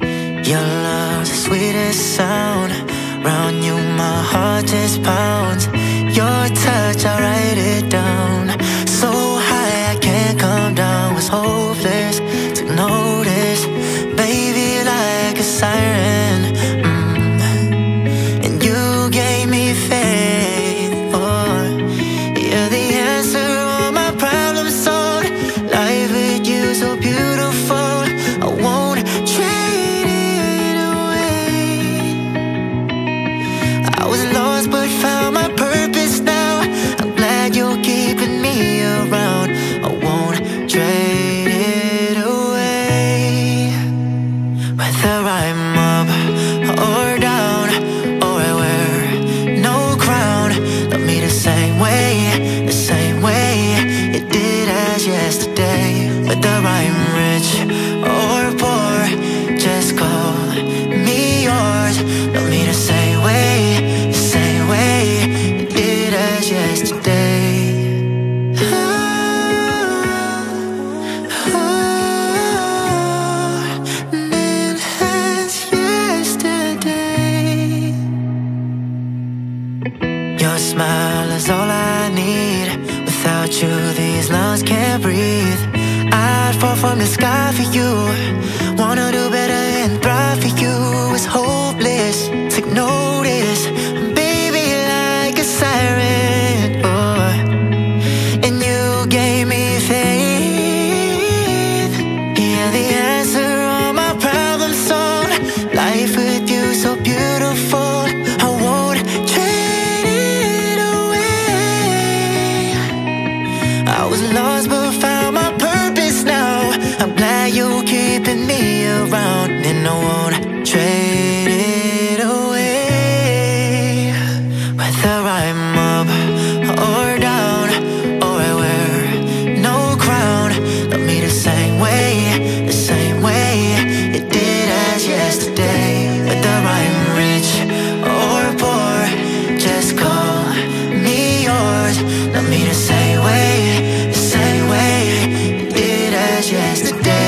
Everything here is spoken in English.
Your love's the sweetest sound. Round you, my heart just pounds. Your touch, alright. Your smile is all I need. Without you, these lungs can't breathe. I'd fall from the sky for you. Wanna do better and thrive for you. It's whole. yesterday